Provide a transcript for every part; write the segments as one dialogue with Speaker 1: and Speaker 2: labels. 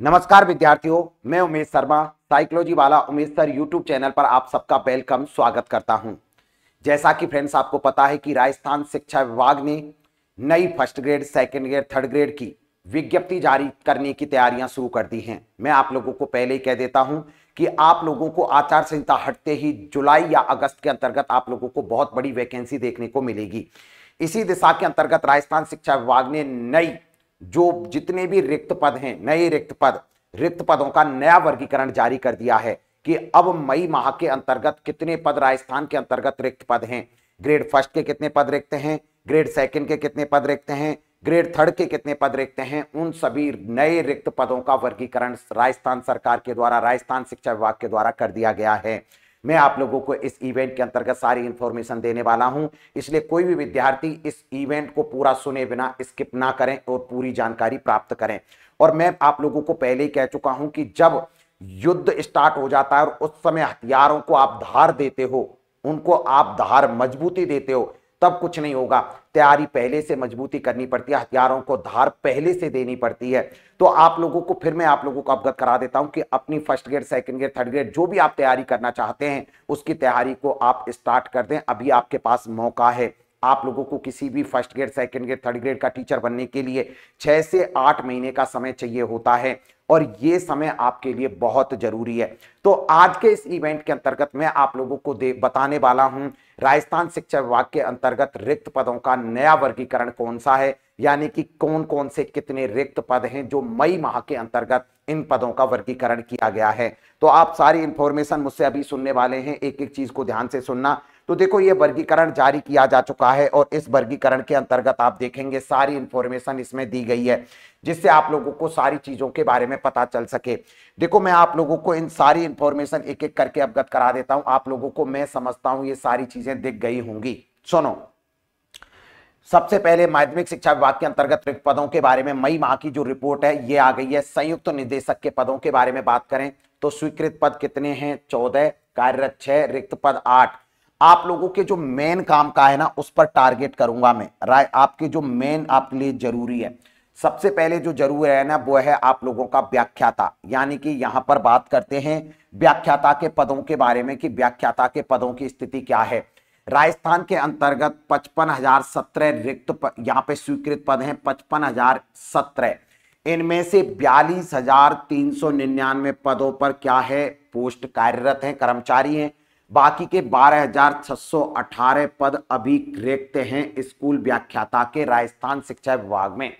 Speaker 1: नमस्कार विद्यार्थियों, मैं उमेश शर्मा, साइकोलॉजी वाला उमेश सर यूट्यूब चैनल पर आप सबका वेलकम, स्वागत करता हूँ। जैसा कि फ्रेंड्स आपको पता है कि राजस्थान शिक्षा विभाग ने नई first grade, second grade, third grade की विज्ञप्ति जारी करने की तैयारियाँ शुरू कर दी हैं। मैं आप लोगों को पहले ही कह देता हूँ कि आप लोगों को आचार संहिता हटते ही जुलाई या अगस्त के अंतर्गत आप लोगों को बहुत बड़ी वैकेंसी देखने को मिलेगी। इसी दिशा के अंतर्गत राजस्थान शिक्षा विभाग ने नई जो जितने भी रिक्त पद हैं, नए रिक्त पद, रिक्त पदों का नया वर्गीकरण जारी कर दिया है कि अब मई माह के अंतर्गत कितने पद राजस्थान के अंतर्गत रिक्त पद हैं? ग्रेड फ़र्स्ट के कितने पद रिक्त हैं? ग्रेड सेकंड के कितने पद रिक्त हैं? ग्रेड थर्ड के कितने पद रिक्त हैं? उन सभी नए रिक्त पदों का वर्गीकरण राजस्थान सरकार के द्वारा, राजस्थान शिक्षा विभाग के द्वारा कर दिया गया है। मैं आप लोगों को इस इवेंट के अंतर्गत सारी इंफॉर्मेशन देने वाला हूँ। इसलिए कोई भी विद्यार्थी इस इवेंट को पूरा सुने बिना स्किप ना करें और पूरी जानकारी प्राप्त करें। और मैं आप लोगों को पहले ही कह चुका हूँ कि जब युद्ध स्टार्ट हो जाता है और उस समय हथियारों को आप धार देते हो, उनको आप धार मजबूती देते हो, तब कुछ नहीं होगा। तैयारी पहले से मजबूती करनी पड़ती है, हथियारों को धार पहले से देनी पड़ती है। तो आप लोगों को, फिर मैं आप लोगों को अवगत करा देता हूँ कि अपनी first grade second grade third grade जो भी आप तैयारी करना चाहते हैं, उसकी तैयारी को आप स्टार्ट कर दें। अभी आपके पास मौका है। आप लोगों को किसी भी first grade second grade third grade का टीचर बनने के लिए छह से आठ महीने का समय चाहिए होता है। और ये समय आपके लिए बहुत ज़रूरी है। तो आज के इस इवेंट के अंतर्गत मैं आप लोगों को दे, बताने वाला हूँ, राजस्थान शिक्षा विभाग के अंतर्गत रिक्त पदों का नया वर्गीकरण कौन सा है? यानी कि कौन कौन से कितने रिक्त पद हैं जो मई माह के अंतर्गत इन पदों का वर्गीकरण किया गया है। तो आप सारी इंफॉर्मेशन मुझसे अभी सुनने वाले हैं एक एक चीज़ को ध्यान से सुनना। तो देखो, ये वर्गीकरण जारी किया जा चुका है और इस वर्गीकरण के अंतर्गत आप देखेंगे, सारी इंफॉर्मेशन इसमें दी गई है, जिससे आप लोगों को सारी चीज़ों के बारे में पता चल सके। देखो, मैं आप लोगों को इन सारी इंफॉर्मेशन एक एक करके अवगत करा देता हूँ। आप लोगों को मैं समझता हूँ, ये सारी चीज़ें दिख गई होंगी। सुनो। सबसे पहले माध्यमिक शिक्षा विभाग के अंतर्गत रिक्त पदों के बारे में मई माह की जो रिपोर्ट है, ये आ गई है। संयुक्त तो निदेशक के पदों के बारे में बात करें तो स्वीकृत पद कितने हैं? चौदह, कार्यरत छह, रिक्त पद आठ। आप लोगों के जो मेन काम का है ना, उस पर टारगेट करूँगा मैं। राय आपके जो मेन आपके लिए ज़रूरी है। सबसे पहले जो ज़रूर है ना, वो है आप लोगों का व्याख्याता। यानी कि यहाँ पर बात करते हैं व्याख्याता के पदों के बारे में कि व्याख्याता के पदों की स्थिति क्या है। राजस्थान के अंतर्गत पचपन हज़ार सत्रह रिक्त यहाँ पे स्वीकृत पद हैं, पचपन हज़ार सत्रह। इनमें से बयालीस हज़ार तीन सौ निन्यानवे पदों पर क्या है? पोस्ट कार्यरत हैं, कर्मचारी हैं। बाकी के बारह हज़ार छह सौ अठारह पद अभी रिक्त हैं स्कूल व्याख्याता के राजस्थान शिक्षा विभाग में।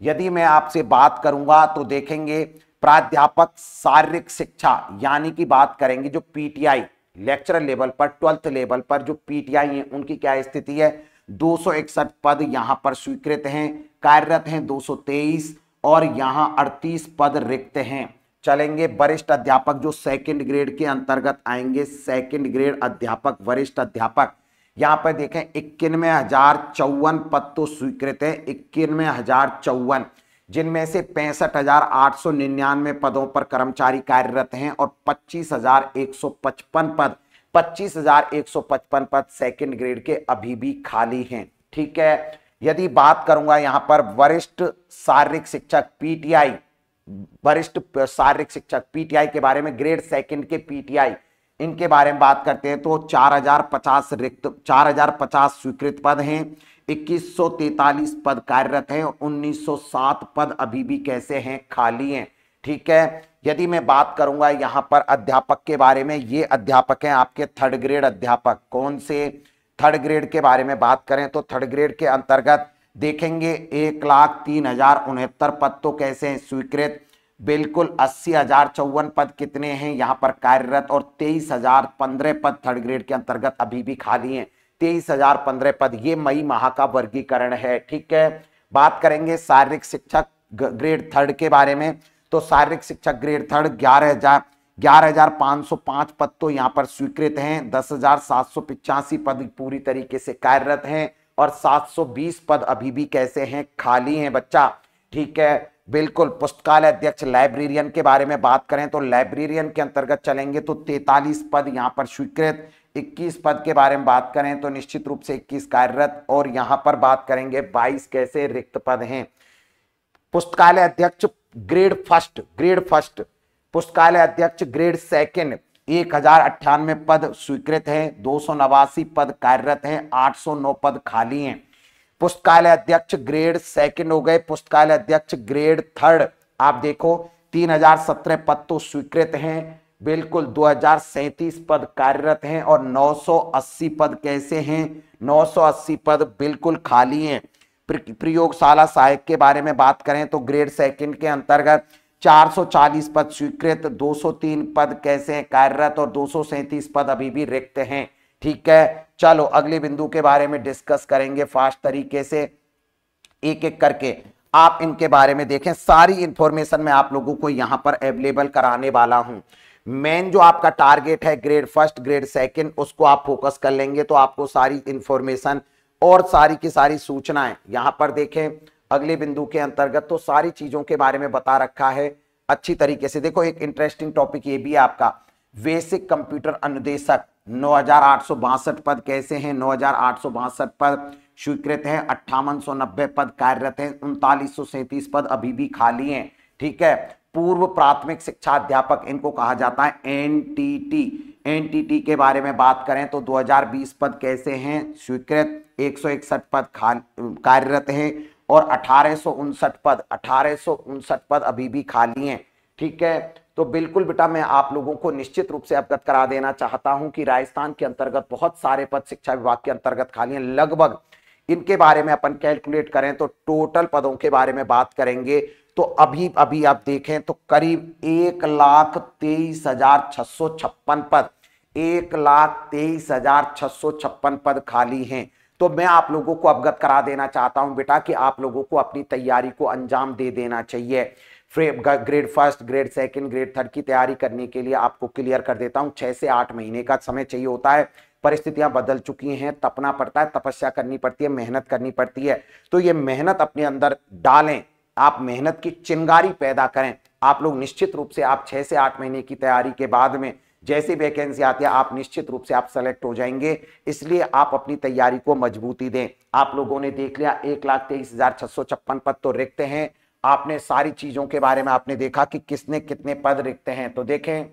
Speaker 1: यदि मैं आपसे बात करूँगा तो देखेंगे प्राध्यापक शारीरिक शिक्षा, यानी कि बात करेंगे जो पीटीआई लेक्चरर लेवल पर ट्वेल्थ लेवल पर जो पीटीआई है, उनकी क्या स्थिति है? दो सौ इकसठ पद यहाँ पर स्वीकृत हैं, कार्यरत हैं 223 और यहाँ 38 पद रिक्त हैं। चलेंगे वरिष्ठ अध्यापक जो सेकंड ग्रेड के अंतर्गत आएँगे सेकंड ग्रेड अध्यापक, वरिष्ठ अध्यापक। यहाँ पर देखें, इक्यानवे हज़ार चौवन पद तो स्वीकृत है, इक्यानवे हज़ार चौवन। जिनमें से पैंसठ हज़ार आठ सौ निन्यानवे पदों पर कर्मचारी कार्यरत हैं और पच्चीस हज़ार एक सौ पचपन पद, पच्चीस हज़ार एक सौ पचपन पद सेकंड ग्रेड के अभी भी खाली हैं। ठीक है? यदि बात करूँगा यहाँ पर वरिष्ठ शारीरिक शिक्षक पीटीआई, वरिष्ठ शारीरिक शिक्षक पीटीआई के बारे में ग्रेड सेकंड के पीटीआई, इनके बारे में बात करते हैं तो 4050 रिक्त 4050 स्वीकृत पद हैं। 2143 पद कार्यरत हैं 1907 पद अभी भी कैसे हैं, खाली हैं। ठीक है, यदि मैं बात करूँगा यहाँ पर अध्यापक के बारे में, ये अध्यापक हैं आपके थर्ड ग्रेड अध्यापक। कौन से थर्ड ग्रेड के बारे में बात करें तो थर्ड ग्रेड के अंतर्गत देखेंगे एक लाख तीन हज़ार उनहत्तर पद तो कैसे हैं, स्वीकृत। बिल्कुल अस्सी हज़ार चौवन पद कितने हैं, यहाँ पर कार्यरत और तेईस हज़ार पंद्रह पद थर्ड ग्रेड के अंतर्गत अभी भी खाली हैं। तेईस हज़ार पंद्रह पद, ये मई माह का वर्गीकरण है, ठीक है? बात करेंगे शारीरिक शिक्षक ग्रेड थर्ड के बारे में। तो शारीरिक शिक्षक ग्रेड थर्ड ग्यारह हज़ार ग्यारह हज़ार पाँच सौ पाँच पद तो यहाँ पर स्वीकृत हैं। दस हज़ार सात सौ पिचासी पद पूरी तरीके से कार्यरत हैं और सात सौ बीस पद अभी भी कैसे हैं, खाली हैं बच्चा, ठीक है? बिल्कुल, पुस्तकालय अध्यक्ष लाइब्रेरियन के बारे में बात करें तो लाइब्रेरियन के अंतर्गत चलेंगे तो 43 पद यहाँ पर स्वीकृत। 21 पद के बारे में बात करें तो निश्चित रूप से 21 कार्यरत और यहाँ पर बात करेंगे 22 कैसे रिक्त पद हैं। पुस्तकालय अध्यक्ष ग्रेड फ़र्स्ट ग्रेड फ़र्स्ट, पुस्तकालय अध्यक्ष ग्रेड सेकंड, एक हज़ार अट्ठानवे पद स्वीकृत हैं, दो सौ नवासी पद कार्यरत हैं, आठ सौ नौ पद खाली हैं। पुस्तकालय अध्यक्ष ग्रेड सेकंड हो गए, पुस्तकालय अध्यक्ष ग्रेड थर्ड, आप देखो, तीन हज़ार सत्रह पद तो स्वीकृत हैं बिल्कुल दो हज़ार पद कार्यरत हैं और 980 पद कैसे हैं? 980 पद बिल्कुल खाली हैं। प्रयोगशाला सहायक के बारे में बात करें तो ग्रेड सेकंड के अंतर्गत 440 पद स्वीकृत 203 पद कैसे हैं कार्यरत और दो सौ सैंतीस पद अभी भी रिक्त हैं। ठीक है, चलो अगले बिंदु के बारे में डिस्कस करेंगे फास्ट तरीके से। एक एक करके आप इनके बारे में देखें। सारी इंफॉर्मेशन मैं आप लोगों को यहाँ पर अवेलेबल कराने वाला हूँ। मेन जो आपका टारगेट है ग्रेड फ़र्स्ट ग्रेड सेकंड उसको आप फोकस कर लेंगे तो आपको सारी इंफॉर्मेशन और सारी की सारी सूचनाएँ यहाँ पर देखें। अगले बिंदु के अंतर्गत तो सारी चीज़ों के बारे में बता रखा है अच्छी तरीके से। देखो, एक इंटरेस्टिंग टॉपिक ये भी है आपका बेसिक कंप्यूटर अनुदेशक, नौ हज़ार आठ सौ बासठ पद कैसे हैं? नौ पद स्वीकृत हैं, अट्ठावन पद कार्यरत हैं, उनतालीस पद अभी भी खाली हैं। ठीक है? पूर्व प्राथमिक शिक्षा अध्यापक इनको कहा जाता है एनटीटी एनटीटी के बारे में बात करें तो 2020 पद कैसे हैं? स्वीकृत, एक पद कार्यरत हैं और अठारह सौ उनसठ पद, अठारह सौ उनसठ पद अभी भी खाली हैं। ठीक है? तो बिल्कुल बेटा मैं आप लोगों को निश्चित रूप से अवगत करा देना चाहता हूँ कि राजस्थान के अंतर्गत बहुत सारे पद शिक्षा विभाग के अंतर्गत खाली हैं। लगभग इनके बारे में अपन कैलकुलेट करें तो टोटल पदों के बारे में बात करेंगे। तो अभी अभी आप देखें तो करीब एक लाख तेईस हज़ार छह सौ छप्पन पद, एक लाख तेईस हज़ार छह सौ छप्पन पद खाली हैं। तो मैं आप लोगों को अवगत करा देना चाहता हूँ बेटा कि आप लोगों को अपनी तैयारी को अंजाम दे देना चाहिए। Grade first grade second grade third की तैयारी करने के लिए आपको क्लियर कर देता हूँ, छह से आठ महीने का समय चाहिए होता है। परिस्थितियाँ बदल चुकी हैं, तपना पड़ता है, तपस्या करनी पड़ती है, मेहनत करनी पड़ती है। तो ये मेहनत अपने अंदर डालें आप मेहनत की चिंगारी पैदा करें। आप लोग निश्चित रूप से आप छह से आठ महीने की तैयारी के बाद में जैसी वैकेंसी आती है, आप निश्चित रूप से आप सेलेक्ट हो जाएँगे। इसलिए आप अपनी तैयारी को मजबूती दें। आप लोगों ने देख लिया, एक लाख तेईस हज़ार छह सौ छप्पन पद तो रिक्त हैं। आपने सारी चीज़ों के बारे में आपने देखा कि किसने कितने पद रिक्त हैं। तो देखें,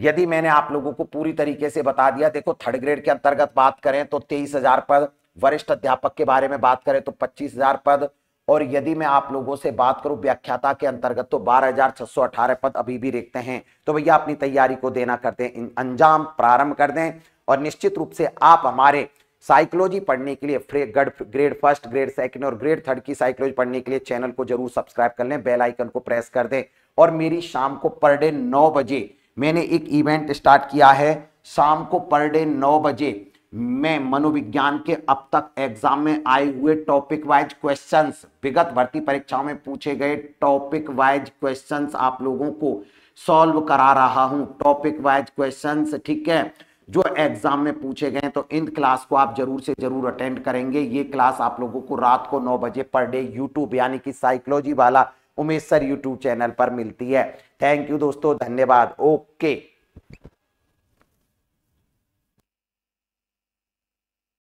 Speaker 1: यदि मैंने आप लोगों को पूरी तरीके से बता दिया, देखो थर्ड ग्रेड के अंतर्गत बात करें तो तेईस हज़ार पद, वरिष्ठ अध्यापक के बारे में बात करें तो पच्चीस हज़ार पद और यदि मैं आप लोगों से बात करूँ व्याख्याता के अंतर्गत तो बारह हज़ार छह सौ अठारह पद अभी भी रिक्त हैं। तो भैया, अपनी तैयारी को देना करते हैं अंजाम प्रारंभ कर दें और निश्चित रूप से आप हमारे साइकोलॉजी पढ़ने के लिए ग्रेड फ़र्स्ट, ग्रेड सेकंड और ग्रेड थर्ड की साइकोलॉजी पढ़ने के लिए चैनल को ज़रूर सब्सक्राइब कर लें, बेल आइकन को प्रेस कर दें। और मेरी शाम को पर डे नौ बजे मैंने एक इवेंट स्टार्ट किया है, शाम को पर डे नौ बजे। मैं मनोविज्ञान के अब तक एग्ज़ाम में आए हुए टॉपिक वाइज क्वेश्चंस विगत भर्ती परीक्षाओं में पूछे गए टॉपिक वाइज क्वेश्चंस आप लोगों को सॉल्व करा रहा हूँ। टॉपिक वाइज क्वेश्चंस ठीक है? जो एग्ज़ाम में पूछे गए तो इन क्लास को आप ज़रूर से ज़रूर अटेंड करेंगे। ये क्लास आप लोगों को रात को नौ बजे पर डे यूट्यूब यानी कि साइकोलॉजी वाला उमेश सर यूट्यूब चैनल पर मिलती है। थैंक यू दोस्तों, धन्यवाद। ओके